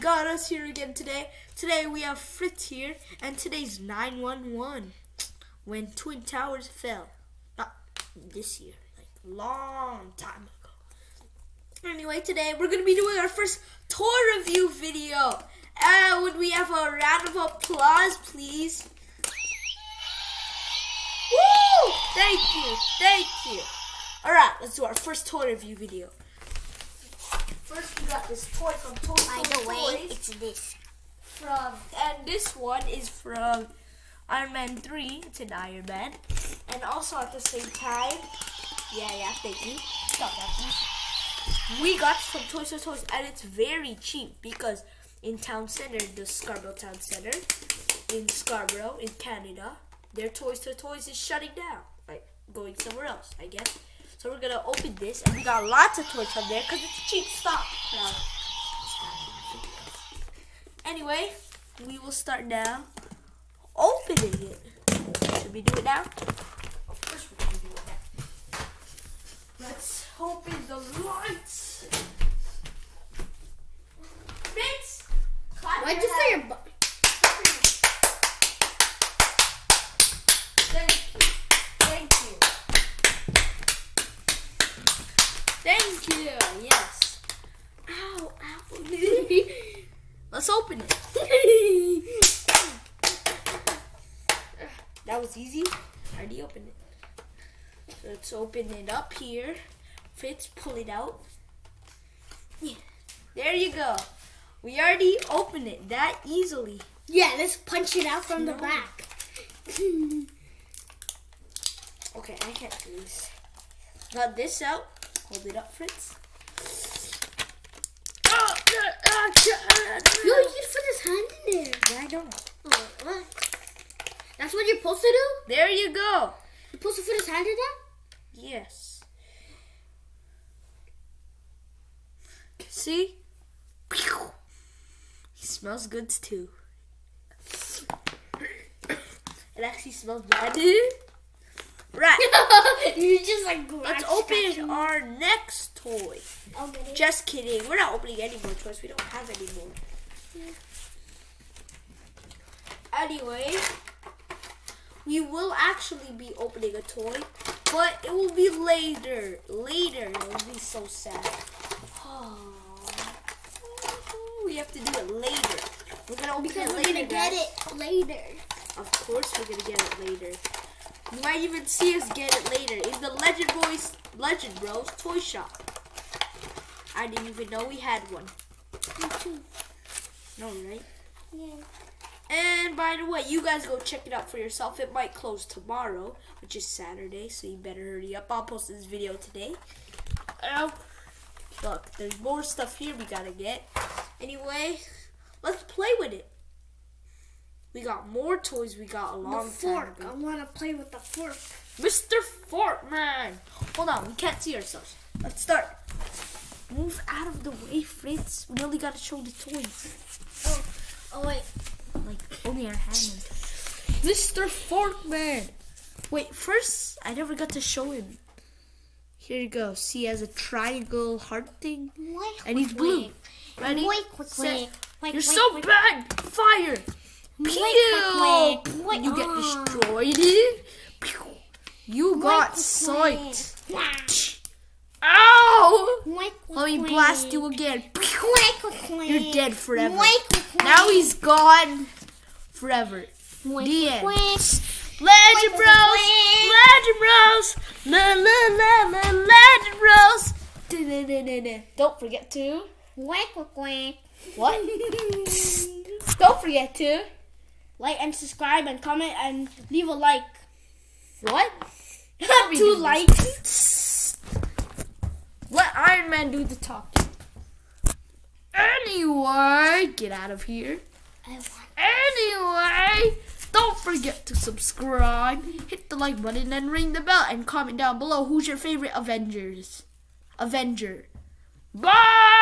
got us here again today. Today we have Fritz here, and today's 911 when Twin Towers fell. Not this year, like long time ago. Anyway, today we're gonna be doing our first toy review video. Uh, would we have a round of applause, please? Woo! Thank you, thank you. All right, let's do our first toy review video. First, we got this toy from Toy By the way, Toys it's this. from, and this one is from Iron Man 3. It's an Iron Man. And also at the same time, yeah, yeah, thank you. Stop that, please. We got from Toys R Toys, and it's very cheap because in Town Center, the Scarborough Town Center, in Scarborough, in Canada, their Toys R Toys is shutting down, like going somewhere else, I guess. So we're gonna open this, and we got lots of toys from there because it's cheap. Stop. Now. Anyway, we will start now opening it. Should we do it now? Of course we're gonna do it now. Let's open the lights. Vince, clap Why'd your you say hand. your butt? Thank you. Thank you. You. Yes. Ow, ow. Let's open it. that was easy. I already opened it. Let's open it up here. Fitz, pull it out. Yeah. There you go. We already opened it that easily. Yeah, let's punch it out from the back. Okay, I can't do this. Got this out. Hold it up, Fritz. Yo, you can put his hand in there. Yeah, I don't. Oh, what? That's what you're supposed to do? There you go. You're supposed to put his hand in there? Yes. See? He smells good too. It actually smells bad. Like Let's open our next toy. him. I'll get it. Just kidding. We're not opening any more toys. We don't have any more. Anyway, we will actually be opening a toy, but it will be later. Later. It will be so sad. Oh. We have to do it later. We're gonna open because it we're gonna get it later. Of course, we're gonna get it later. You might even see us get it later in the Legend Boys, Legend Bros toy shop. I didn't even know we had one. Me too. No, right? Yeah. And by the way, you guys go check it out for yourself. It might close tomorrow, which is Saturday, so you better hurry up. I'll post this video today. Oh, look, there's more stuff here we gotta get. Anyway, let's play with it. We got more toys we got a The long time fork. I wanna play with the fork. Mr. Fortman. Hold on, we can't see ourselves. Let's start. Move out of the way, Fritz. We only gotta show the toys. Oh, oh wait. Like, only our hand. Mr. Fortman. Wait, first, I never got to show him. Here you go. See, he has a triangle heart thing. Wait, And he's blue. Ready? Wait, set. wait. Wait, You're wait, so bad. Fire. Pew! wait, wait. You get destroyed. Pew! You got psyched. Wait, Ow! Let me blast you again. You're dead forever. Now he's gone forever. The end. Legend Bros! Legend Bros! La la la la Legend Bros! Don't forget to. What? Don't forget to. Like and subscribe and comment and leave a like. What? Two likes. Let Iron Man do the talking. Anyway, get out of here. Anyway, don't forget to subscribe, hit the like button, and ring the bell, and comment down below who's your favorite Avengers. Avenger. Bye!